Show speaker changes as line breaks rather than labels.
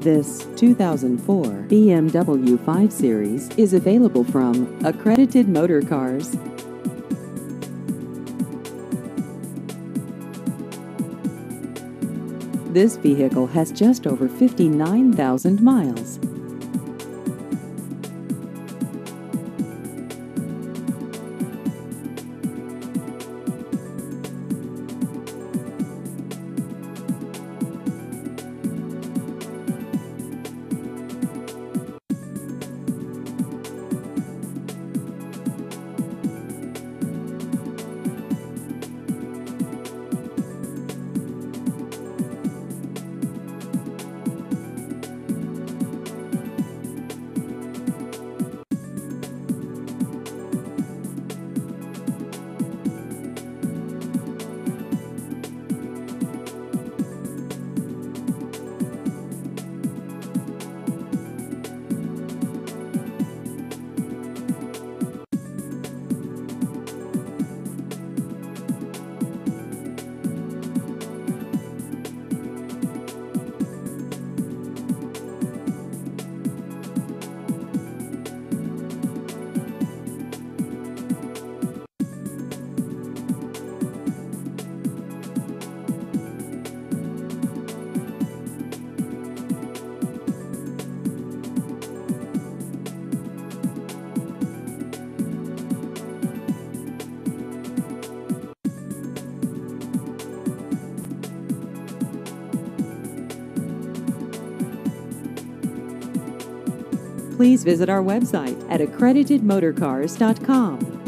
This 2004 BMW 5 Series is available from Accredited Motorcars. This vehicle has just over 59,000 miles. Please visit our website at accreditedmotorcars.com.